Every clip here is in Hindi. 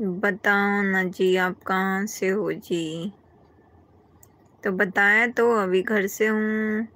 बताओ ना जी, आप कहाँ से हो जी? तो बताया तो अभी घर से हूँ।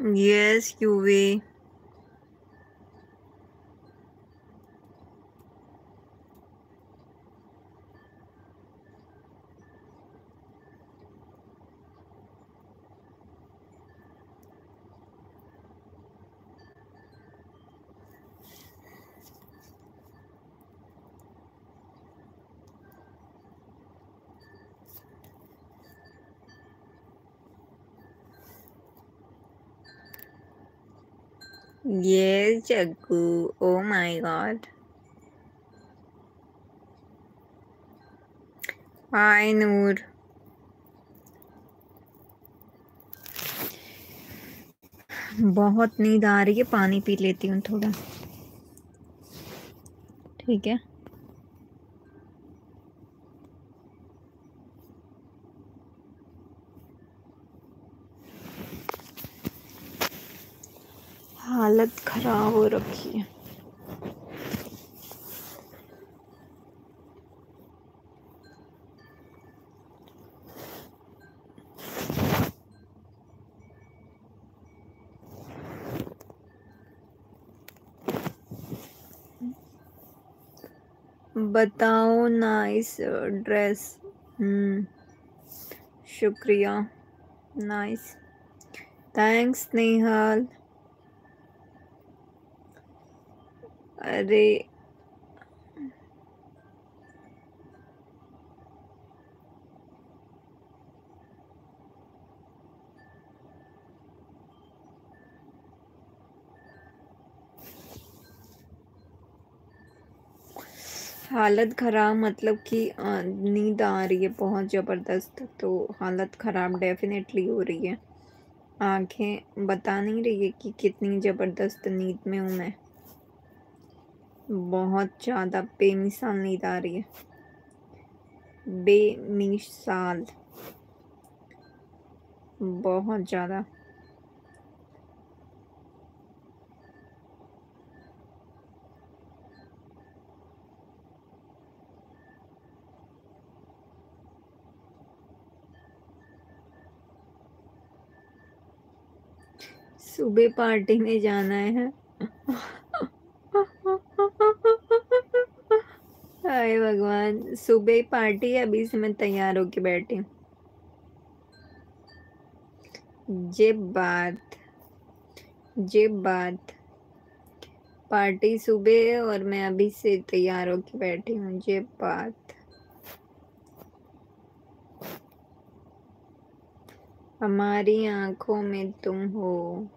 Yes, you will. Yes, Jagu. Oh my god. Hi, Noor. बहुत नींद आ रही है पानी पी लेती हूँ थोड़ा ठीक है हालत खराब हो रखी है। बताओ नाइस ड्रेस। हम्म शुक्रिया। नाइस। थैंक्स नेहाल अरे। हालत ख़राब मतलब कि नींद आ रही है बहुत ज़बरदस्त तो हालत ख़राब डेफिनेटली हो रही है। आँखें बता नहीं रही है कि कितनी ज़बरदस्त नींद में हूँ मैं। बहुत ज़्यादा बेमिसाल नींद आ रही है। बेमिसाल। बहुत ज़्यादा। सुबह पार्टी में जाना है। हाय भगवान, सुबह पार्टी है, अभी से मैं तैयार होके बैठी जे बात जे बात। पार्टी सुबह और मैं अभी से तैयार होके बैठी हूँ जे बात। हमारी आँखों में तुम हो,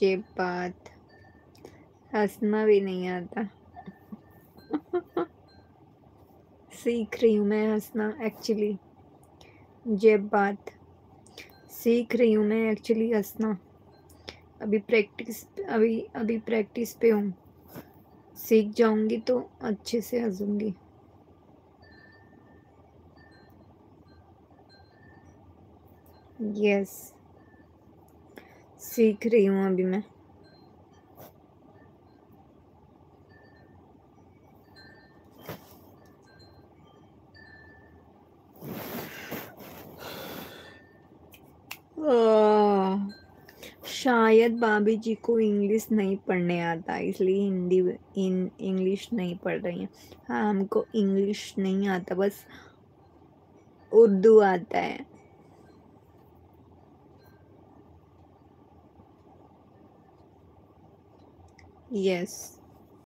ये बात। हंसना भी नहीं आता। सीख रही हूँ मैं हंसना एक्चुअली ये बात। सीख रही हूँ मैं एक्चुअली हंसना। अभी प्रैक्टिस अभी अभी प्रैक्टिस पे हूँ। सीख जाऊँगी तो अच्छे से हंसूँगी। यस सीख रही हूँ अभी मैं। शायद भाभी जी को इंग्लिश नहीं पढ़ने आता, इसलिए हिंदी इन इंग्लिश नहीं पढ़ रही हैं हाँ हमको इंग्लिश नहीं आता, बस उर्दू आता है यस Yes.